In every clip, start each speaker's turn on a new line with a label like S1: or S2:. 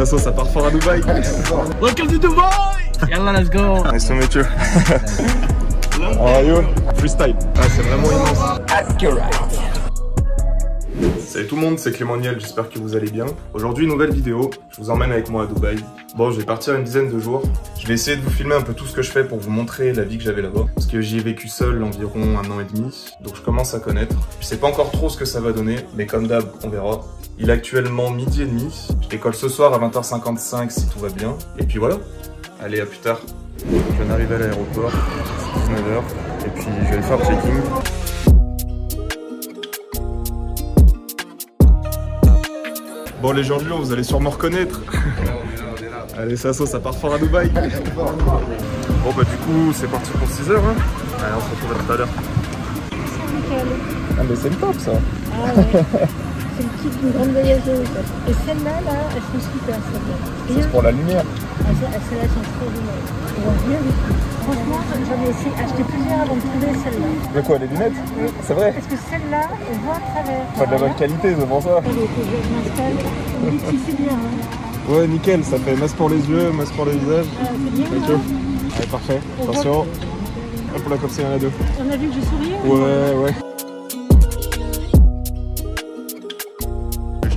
S1: ça sauce, ça part fort à Dubaï.
S2: Welcome to Dubai! Yalla, let's go!
S1: Nice to meet you. How are you? Freestyle. Ah, c'est vraiment immense. Salut tout le monde, c'est Clément Niel, j'espère que vous allez bien. Aujourd'hui, nouvelle vidéo, je vous emmène avec moi à Dubaï. Bon, je vais partir une dizaine de jours. Je vais essayer de vous filmer un peu tout ce que je fais pour vous montrer la vie que j'avais là-bas. Parce que j'y ai vécu seul environ un an et demi, donc je commence à connaître. Je sais pas encore trop ce que ça va donner, mais comme d'hab, on verra. Il est actuellement midi et demi. Je décolle ce soir à 20h55 si tout va bien. Et puis voilà. Allez, à plus tard. Je viens d'arriver à l'aéroport, c'est 19h, et puis je vais aller faire le checking. Bon, les gens de Lyon, vous allez sûrement reconnaître. Allez, ça sauce, ça part fort à Dubaï. Bon, bah, du coup, c'est parti pour 6 heures. Hein. Allez, on se retrouve à tout à l'heure. Ah, mais c'est le top ça.
S3: Ah ouais. C'est le kit d'une grande voyageuse. Et celles-là, là, elles sont super, celles-là.
S1: C'est pour la lumière.
S3: Ah, ça- Celles-là sont trop. Elles ont rien du tout. Franchement, j'en ai essayé, acheté plusieurs avant de trouver celle-là.
S1: De quoi, les lunettes
S3: Oui.
S1: C'est vrai
S3: Parce que celle-là, on voit à travers.
S1: Pas de la bonne qualité, c'est pour ça.
S3: Allez, je m'installe. Si, c'est bien. Hein.
S1: Ouais, nickel, ça fait masque pour les yeux, masque pour le visage.
S3: Euh, c'est bien.
S1: Ok.
S3: hein.
S1: Allez, parfait. Attention. Hop là, comme y en a deux.
S3: On a vu que je souriais
S1: Ouais, ouais.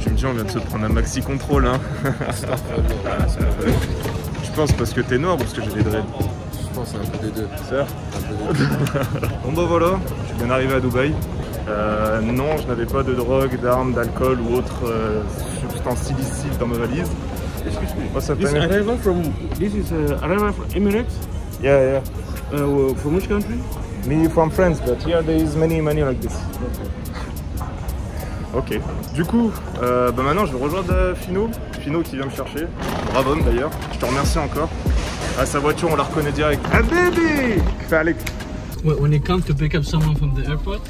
S1: Je me dis, on vient de se prendre un maxi contrôle, hein. Je pense parce que t'es noir ou parce que j'ai des dreads
S4: Je pense un peu des deux.
S1: Ça
S4: Un peu des deux.
S1: Bon bah voilà, je suis bien arrivé à Dubaï. Euh, non, je n'avais pas de drogue, d'armes, d'alcool ou autre euh, substance illicite dans ma valise. What's up,
S2: This arrival from, this is uh, arrival from Emirates?
S1: Yeah, yeah.
S2: Uh, from which country?
S1: Me from France, but here there is many, many like this. Ok. Du coup, euh, bah maintenant je vais rejoindre euh, Fino. Fino qui vient me chercher. Bravo d'ailleurs. Je te remercie encore. Ah, sa voiture, on la reconnaît direct. Ah, baby Fallait.
S2: When you come to pick up someone from the airport,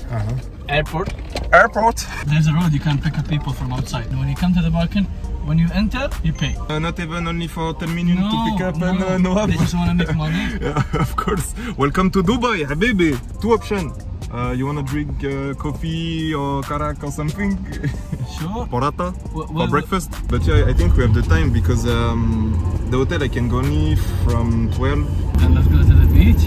S2: airport,
S1: Airport.
S2: there's a road you can pick up people from outside. When you come to the balcony, when you enter, you pay.
S1: Uh, not even only for 10 minutes
S2: No,
S1: to pick up
S2: no,
S1: and uh, no
S2: they just want to make money.
S1: Yeah, of course. Welcome to Dubai, habibi. Two options. Uh, you wanna drink uh, coffee or karak or something?
S2: Sure.
S1: Porata
S2: Well,
S1: for
S2: well,
S1: breakfast? But yeah, I think we have the time because um, the hotel I can go only from 12.
S2: And let's go to the beach.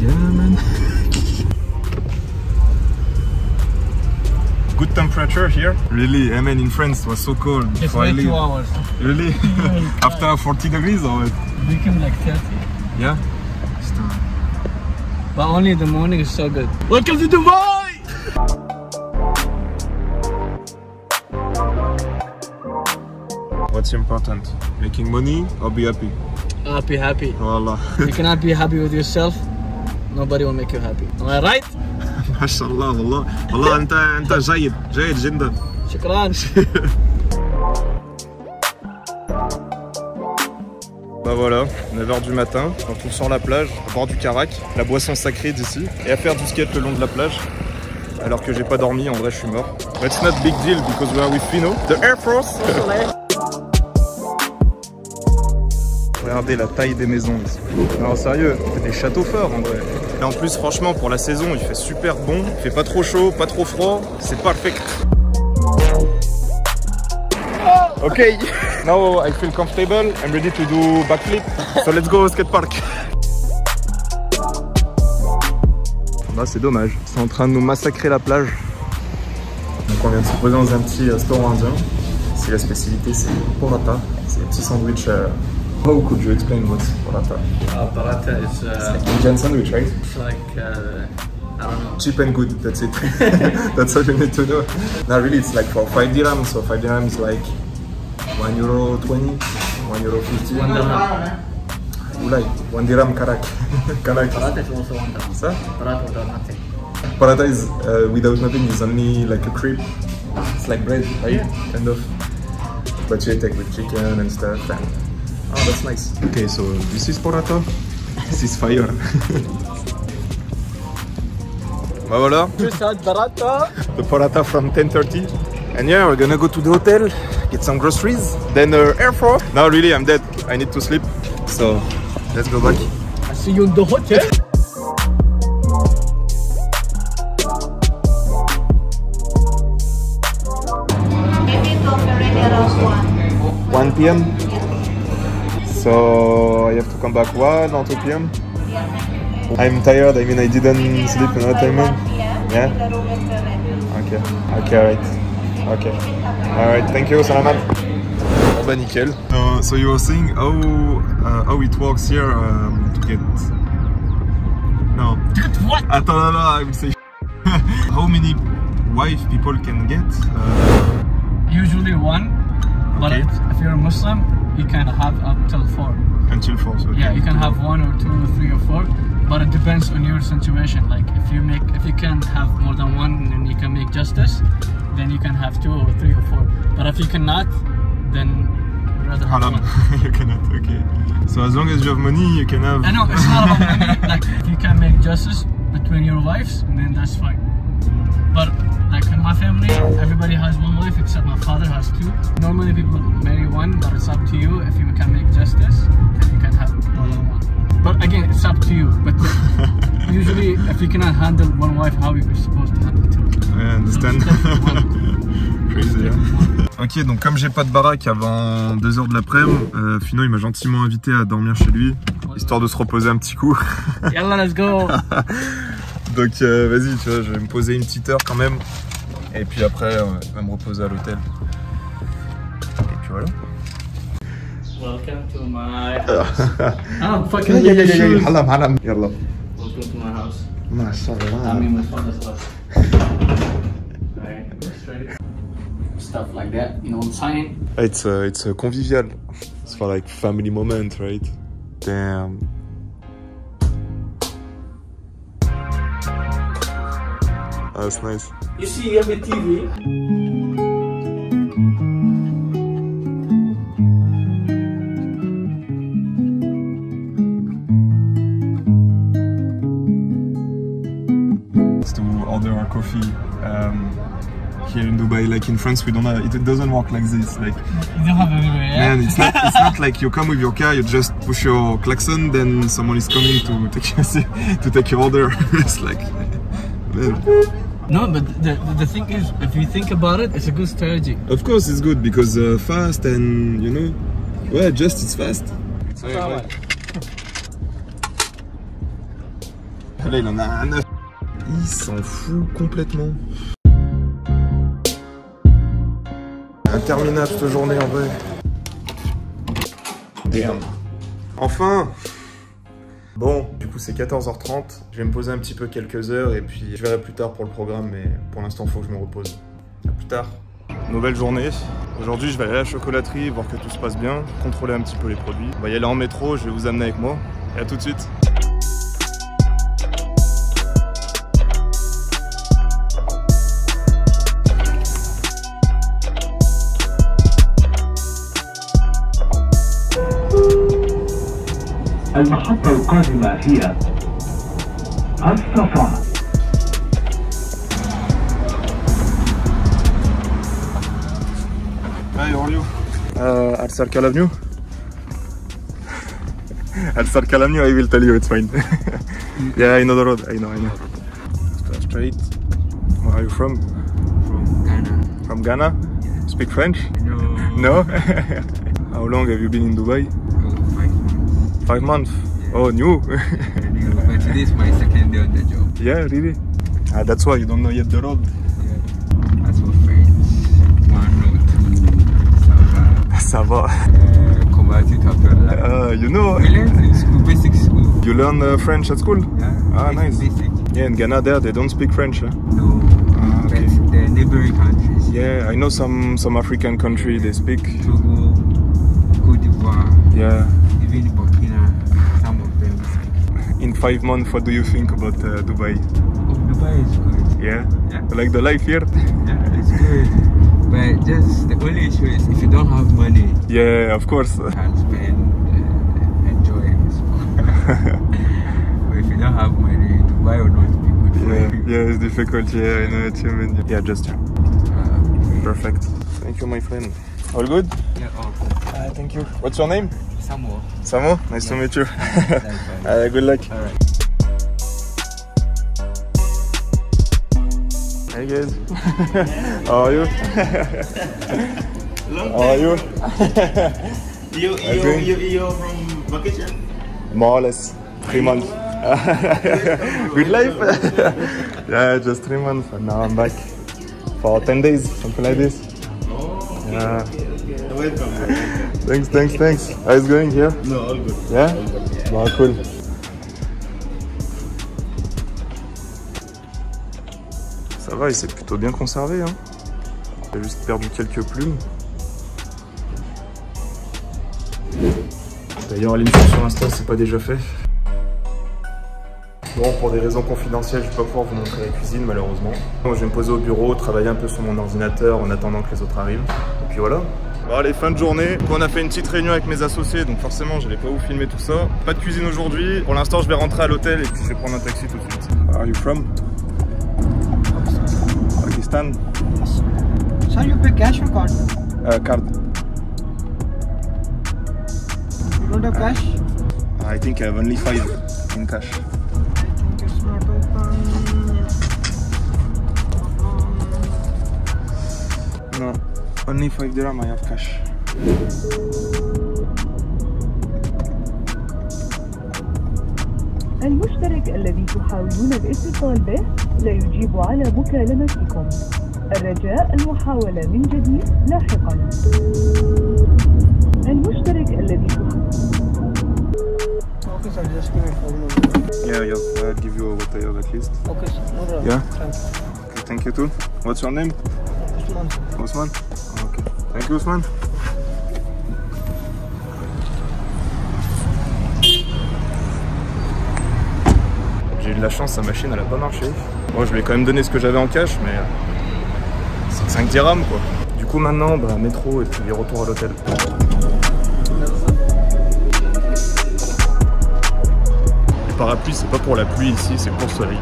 S1: Yeah, man. Good temperature here. Really, I mean, in France it was so cold.
S2: Just
S1: before
S2: wait two hours.
S1: Really? After 40 degrees or what?
S2: Become like 30.
S1: Yeah?
S2: But only in the morning is so good. Welcome to Dubai!
S1: What's important? Making money or be happy?
S2: Happy, happy.
S1: Wallah.
S2: You cannot be happy with yourself. Nobody will make you happy. Am I right?
S1: ما شاء الله والله والله انت انت جيد جيد جدا
S2: Shukran.
S1: Bah voilà, 9h du matin, on se retrouve sur la plage, à bord du Carac, la boisson sacrée d'ici, et à faire du skate le long de la plage. Alors que j'ai pas dormi, en vrai je suis mort. Big deal because we are with the Air Force. Regardez la taille des maisons ici. Non sérieux, c'est des châteaux forts en vrai. Et en plus franchement pour la saison il fait super bon, il fait pas trop chaud, pas trop froid, c'est parfait. Okay, now I feel comfortable. I'm ready to do backflip. So let's go au skate park. Bah c'est dommage, c'est en train de nous massacrer la plage. Donc on vient de se poser dans un petit restaurant indien. Ici la spécialité c'est porata, c'est des petits sandwichs. euh, How could you explain what's porata?
S2: Uh, paratha is uh,
S1: Indian sandwich, right?
S2: it's like uh, I don't know.
S1: Cheap and good, that's it. that's all you need to know. No, really, it's like for 5 dirhams. So 5 dirhams like 1 euro 20, 1 euro 50.
S2: One dirham.
S1: You like 1 dirham karak. karak.
S2: Paratha is also one dirham.
S1: Ça?
S2: Paratha without nothing.
S1: Paratha is uh, without nothing, is only like a crepe. It's like bread, right?
S2: Yeah.
S1: Kind of. But you take with chicken and stuff. And... Oh, that's nice. Okay, so this is paratha. This is fire. bah voilà.
S2: Just had paratha.
S1: the paratha from 10.30 and yeah we're gonna go to the hotel get some groceries then uh, airport no really i'm dead i need to sleep so let's go back
S2: I see you in the hotel.
S1: 1 p.m So I have to come back one or 2 p.m. I'm tired. I mean, I didn't sleep. You know what I mean? Yeah. Okay. Okay. Alright. Okay. Alright. Thank you. Salamat. Bon bah nickel. So, so you were saying how uh, how it works here um, to get no.
S2: What?
S1: Attends, non, non, I will say. how many wife people can get? Uh,
S2: Usually one, but
S1: Okay.
S2: if, if you're a Muslim, you can have up till four.
S1: until four. So
S2: Yeah, you can have one or two or three or four, but it depends on your situation. Like if you make, if you can't have more than one, then you can make justice. Then you can have two or three or four. But if you cannot, then rather have
S1: Haram. you cannot. Okay. So as long as you have money, you can have.
S2: I know it's not about money. Like if you can make justice between your wives, then that's fine. But like in my family, everybody has one wife except my father has two. Normally people marry one, but it's up to you. If you can make justice, then you can have more than one. But again, it's up to you. But usually, if you cannot handle one wife, how are you supposed to handle two?
S1: I understand. Crazy, hein. Ok, donc comme j'ai pas de baraque avant 2h de l'après-midi, euh, Fino il m'a gentiment invité à dormir chez lui, histoire de se reposer un petit coup.
S2: Yalla, let's go.
S1: Donc euh, vas-y, tu vois, je vais me poser une petite heure quand même. Et puis après, euh, je vais me reposer à l'hôtel. Et puis voilà.
S2: Welcome to my house. I'm fucking shoes.
S1: Halam, halam. Yallah.
S2: Welcome to my house.
S1: MashaAllah.
S2: I mean, my father's house. Alright, straight. Stuff like that, you know what I'm saying?
S1: It's a, it's uh, convivial. It's for like family moment, right? Damn. That's nice.
S2: You see, you have a TV.
S1: Coffee um, here in Dubai. Like in France, we don't have, it doesn't work like this. Like
S2: You don't have everywhere, yeah?
S1: man, it's not it's not like you come with your car, you just push your klaxon, then someone is coming to take your, to take your order. it's like man.
S2: No, but the, the, thing is, if you think about it, it's a good strategy.
S1: Of course, it's good because uh, fast and you know, well, just it's fast. Là, il en a un. Il s'en fout complètement. Interminable cette journée en vrai. Damn. Enfin Bon, du coup c'est 14h30. Je vais me poser un petit peu quelques heures et puis je verrai plus tard pour le programme, mais pour l'instant faut que je me repose. A plus tard. Nouvelle journée. Aujourd'hui je vais aller à la chocolaterie, voir que tout se passe bien, contrôler un petit peu les produits. On va y aller en métro, je vais vous amener avec moi. Et à tout de suite.
S5: المحطة القادمة هي الصفا.
S1: ارسل كلام نيو ارسل كلام نيو اي ويل تيل يو اتس فاين يا اي نو ذا رود اي نو اي نو ستريت وير ار يو
S4: فروم فروم
S1: غانا فروم غانا سبيك
S4: فرنش
S1: نو نو هاو لونج هاف يو بين ان
S4: دبي Five months.
S1: Months? Oh, new?
S4: But today is my second day on the job.
S1: yeah, really? Ah, that's why you don't know yet the road.
S4: Yeah. As for French, one note. Ça va.
S1: Ça va.
S4: Uh.
S1: Uh, you know,
S4: We learned in school, basic school.
S1: you learn uh, French at school?
S4: Yeah.
S1: Ah, nice.
S4: Basic.
S1: Yeah, in Ghana there, they don't speak French. Huh?
S4: No.
S1: Ah, okay.
S4: The neighboring countries.
S1: Yeah, I know some, some African country, they speak.
S4: Togo, Cote d'Ivoire,
S1: Yeah.
S4: even
S1: In five months, what do you think about uh, Dubai?
S4: Oh, Dubai is good.
S1: Yeah?
S4: Yeah.
S1: Like the life here?
S4: Yeah, it's good. But just the only issue is if you don't have money,
S1: Yeah, of course.
S4: you can spend, uh, enjoy it. but if you don't have money, Dubai will not be good for
S1: Yeah,
S4: you.
S1: yeah, it's difficult. Yeah, I know what you mean. Yeah, just.
S4: Uh,
S1: Perfect. Thank you, my friend. All good?
S4: yeah, oh,
S1: Uh, thank you. What's your name?
S4: Samoa.
S1: Samo? Nice to meet you.
S4: Likewise.
S1: uh, good luck.
S4: Alright.
S1: Hey guys. How are you? Long How are you?
S6: You,
S1: I'm
S6: you, you, you from vacation?
S1: More or less. Three months. Good life. yeah, just three months and now I'm back for 10 days, something like this. Yeah.
S6: Welcome.
S1: Thanks, thanks, thanks. How is going here?
S6: No, all good.
S1: Yeah? Bon, cool. Ça va, il s'est plutôt bien conservé. Hein. J'ai juste perdu quelques plumes. D'ailleurs, l'émission sur Insta, c'est pas déjà fait. Bon, pour des raisons confidentielles, je vais pas pouvoir vous montrer la cuisine, malheureusement. Moi, je vais me poser au bureau, travailler un peu sur mon ordinateur en attendant que les autres arrivent. Et puis voilà. Bon, allez, fin de journée. On a fait une petite réunion avec mes associés, donc forcément, j'allais pas vous filmer tout ça. Pas de cuisine aujourd'hui. Pour l'instant, je vais rentrer à l'hôtel et puis je vais prendre un taxi tout de suite. Where are you from? Pakistan.
S7: Sir, you pay cash or card?
S1: Uh, card.
S7: You don't have cash?
S1: I think I have only five in cash. Only five dirham I have cash.
S8: المشترك الذي تحاولون الاتصال به لا يجيب على مكالمتكم الرجاء المحاولة من جديد لاحقا المشترك الذي تحاولون
S7: Okay, sir, just give me phone number.
S1: Yeah, yeah, I'll give you I have at least.
S7: Okay, sir, no problem.
S1: Yeah.
S7: Thank you.
S1: Okay, thank you too. What's your name?
S7: Usman, sir.
S1: Osman? Okay. Thank you, Osman. J'ai eu de la chance, sa machine elle a pas marché. Moi je lui ai quand même donné ce que j'avais en cash, mais euh, c'est 5 dirhams quoi. Du coup maintenant, bah, métro et puis retour à l'hôtel. Les parapluies, c'est pas pour la pluie ici, c'est pour le soleil.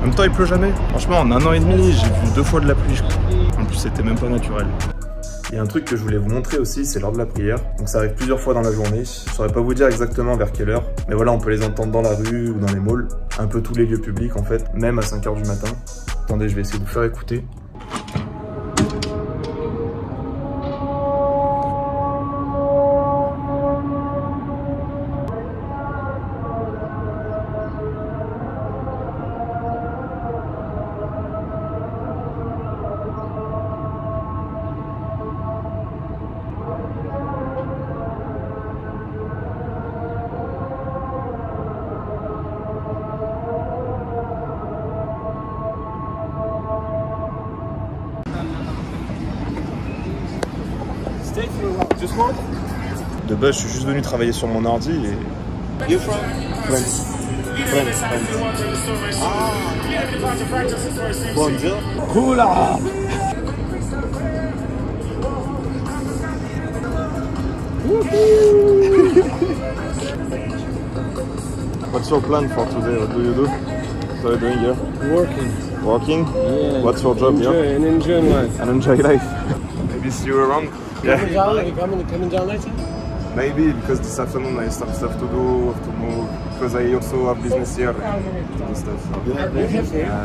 S1: En même temps, il pleut jamais. Franchement, en un an et demi, j'ai vu deux fois de la pluie, je crois. C'était même pas naturel. Il y a un truc que je voulais vous montrer aussi, c'est l'heure de la prière. Donc ça arrive plusieurs fois dans la journée. Je saurais pas vous dire exactement vers quelle heure. Mais voilà, on peut les entendre dans la rue ou dans les malls. Un peu tous les lieux publics en fait, même à 5h du matin. Attendez, je vais essayer de vous faire écouter. De base, je suis juste venu travailler sur mon ordi et.
S6: You from?
S1: France. France, France.
S6: Bonjour.
S1: What's your plan for today? What do you do? What are you doing here?
S2: Working.
S1: Working?
S2: Yeah.
S1: What's your job
S2: enjoy,
S1: here?
S2: And enjoying life.
S1: And enjoy life. Maybe see you around? Yeah.
S2: Coming down, coming, coming down later?
S1: Maybe because this afternoon I have some stuff to do, have to move. Because I also have business here. To do stuff. So.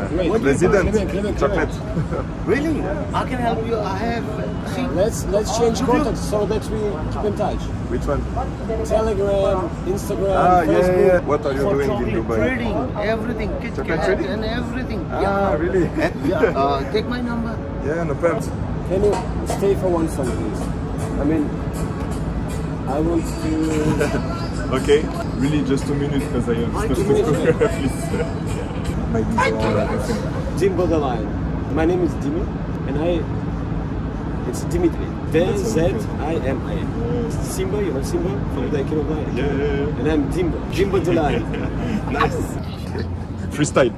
S2: Great.
S1: President, chocolate.
S6: Really? I can help you. I have. See,
S2: Let's let's change contact so that we keep in touch.
S1: Which one?
S2: Telegram, Instagram,
S1: Ah, yeah,
S2: Facebook.
S1: yeah, yeah. What are you
S6: for
S1: doing in Dubai?
S6: trading, everything, Kit
S1: Chocolate
S6: Kat
S1: trading?
S6: and everything.
S1: Ah,
S6: yeah.
S1: really?
S6: Yeah. Uh, take my number.
S1: Yeah, no problems.
S2: Can you stay for one song, please? I mean, I want to.
S1: Okay, really just two minutes because I have stuff to do. Please. Maybe more,
S2: Jimbo the Lion. My name is Dimi, and I. It's Dimitri. D Z I M I. Simba, you know Simba from the King of Lion.
S1: Yeah, yeah, yeah.
S2: And I'm Jimbo. Jimbo the Lion.
S1: Nice. Freestyle.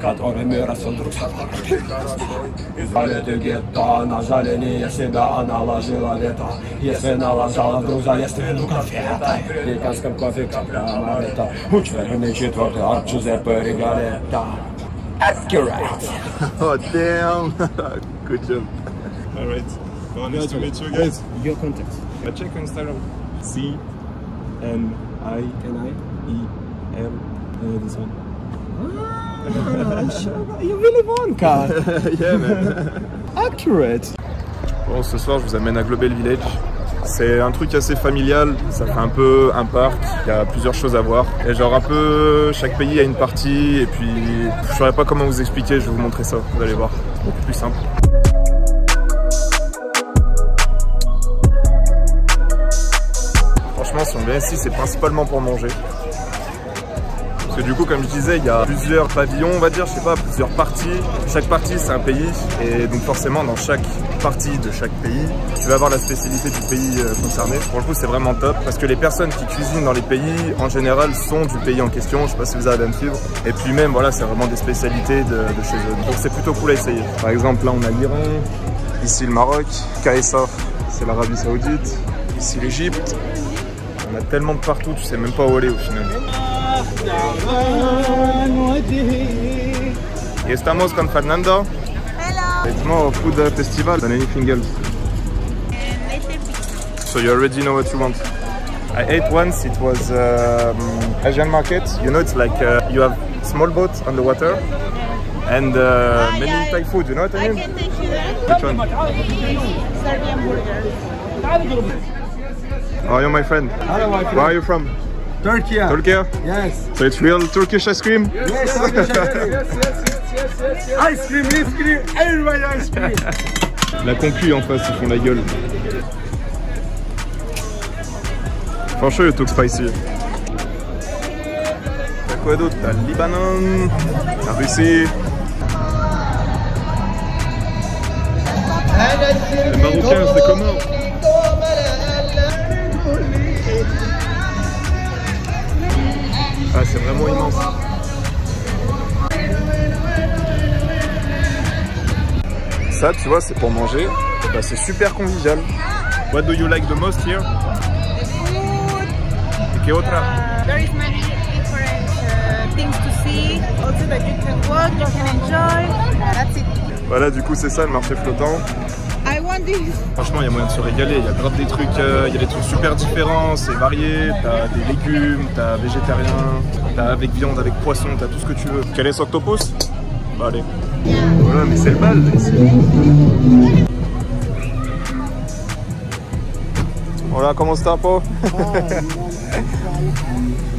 S9: которыми рассудруся Залеты гетто, на жаление себя она ложила лето Если налажала вдруг заезд вину конфетой В американском кофе капля амарета Учверенный четвертый от Джузеппе Ригалетта Accurate
S1: Oh damn! Good job. Alright. Well, nice to meet you guys.
S2: Your contact.
S1: I check Instagram. C N I
S2: Can I?
S1: E M. Uh, this one.
S9: You really want car?
S1: yeah, man.
S9: Accurate.
S1: Bon, ce soir, je vous amène à Global Village. C'est un truc assez familial, ça fait un peu un parc, il y a plusieurs choses à voir. Et genre un peu, chaque pays a une partie, et puis je saurais pas comment vous expliquer, je vais vous montrer ça, vous allez voir, c'est beaucoup plus simple. Ici, c'est principalement pour manger. Parce que du coup, comme je disais, il y a plusieurs pavillons, on va dire, je sais pas, plusieurs parties. Chaque partie, c'est un pays. Et donc forcément, dans chaque partie de chaque pays, tu vas avoir la spécialité du pays euh, concerné. Pour le coup, c'est vraiment top. Parce que les personnes qui cuisinent dans les pays, en général, sont du pays en question. Je sais pas si vous avez la même fibre. Et puis même, voilà, c'est vraiment des spécialités de, chez eux. Donc c'est plutôt cool à essayer. Par exemple, là, on a l'Iran. Ici, le Maroc. KSA, c'est l'Arabie Saoudite. Ici, l'Égypte. On a tellement de partout, tu sais même pas où aller au final. Y estamos con Fernando.
S10: Hello.
S1: It's more food festival than anything else. So you already know what you want. I ate once, it was um, Asian market. You know, it's like uh, you have small boats on the water and uh,
S10: Ah,
S1: many
S10: yeah.
S1: Thai food. You know what I
S10: I
S1: mean?
S10: can take you there.
S1: Which one?
S10: Serbian burger.
S1: Oh, you're my friend?
S9: Hello, my
S1: Where are you from?
S9: Turkey.
S1: Turkey?
S9: Yes.
S1: So it's real Turkish ice cream?
S9: Yes, Turkish ice cream. Yes, yes, yes, yes, yes. Ice cream, ice cream, everybody ice cream.
S1: La concu en face, ils font la gueule. Franchement, le talk spicy. T'as quoi d'autre? T'as le Libanon, la Russie. Le Marocain, c'est comment? Ça, tu vois, c'est pour manger. Bah, c'est super convivial. What do you like the most here? Et que otra
S10: There is many different uh, things to see. Also that you can walk, you can enjoy. That's it.
S1: Voilà, du coup, c'est ça le marché flottant.
S10: I want this.
S1: Franchement, il y a moyen de se régaler. Il y a grave des trucs, euh, il y a des trucs super différents, c'est varié. T'as des légumes, t'as végétarien, t'as avec viande, avec poisson, t'as tout ce que tu veux. Quel est octopus? Bah allez. Voilà, mais c'est le bal. Hola, comment está, po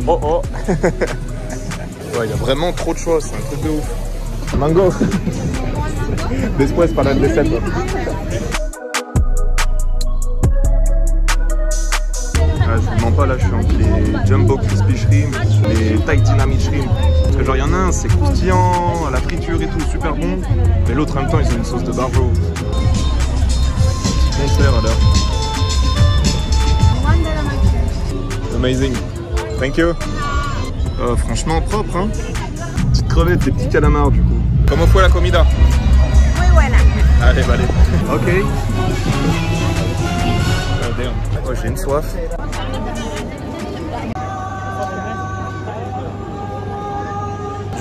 S1: Oh oh Ouais, il y a vraiment trop de choix, c'est un truc de ouf. Mango Después para el desierto. Ah, je vous mens pas là, je suis entre les Jumbo Crispy Shrimp, les Thai Dynamite Shrimp. Parce que genre, il y en a un, c'est croustillant, à la friture et tout, super bon. Mais l'autre, en même temps, ils ont une sauce de barbeau. Alors. Amazing. Thank you. Euh, franchement, propre, hein. Petite crevette, des petits calamars du coup. Comment fue la comida
S10: Muy buena.
S1: Allez, allez. Ok. Damn. Oh, j'ai une soif.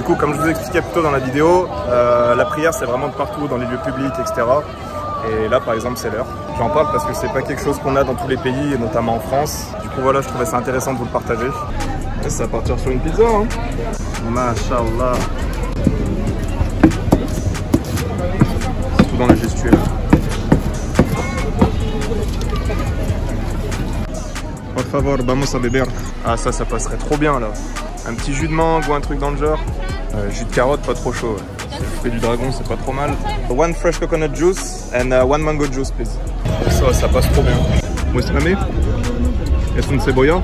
S1: Du coup, comme je vous expliquais plus tôt dans la vidéo, euh, la prière c'est vraiment de partout, dans les lieux publics, etc. Et là, par exemple, c'est l'heure. J'en parle parce que c'est pas quelque chose qu'on a dans tous les pays, et notamment en France. Du coup, voilà, je trouvais ça intéressant de vous le partager. Et ça va partir sur une pizza, hein. Mashallah. Tout dans la gestuelle. Por favor, vamos a beber. Ah, ça, ça passerait trop bien là. Un petit jus de mangue ou un truc dans le genre. Euh, jus de carotte, pas trop chaud. ouais. Le fruit du dragon, c'est pas trop mal. One fresh coconut juice and uh, one mango juice, please. Ça, ça passe trop bien. Muéstrame. Es un cebolla.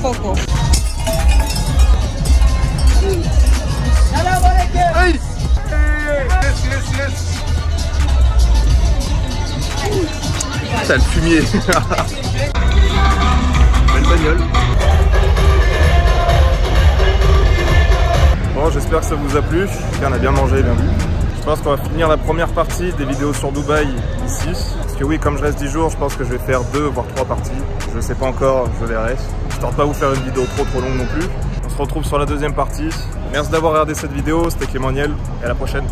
S10: Poco.
S1: Hey Putain, le fumier Belle bagnole Bon, j'espère que ça vous a plu. On a bien mangé, bien vu. Je pense qu'on va finir la première partie des vidéos sur Dubaï ici. Parce que oui, comme je reste 10 jours, je pense que je vais faire deux voire trois parties. Je sais pas encore, je verrai. Je tente pas vous faire une vidéo trop trop longue non plus. On se retrouve sur la deuxième partie. Merci d'avoir regardé cette vidéo, c'était Clément Niel et à la prochaine.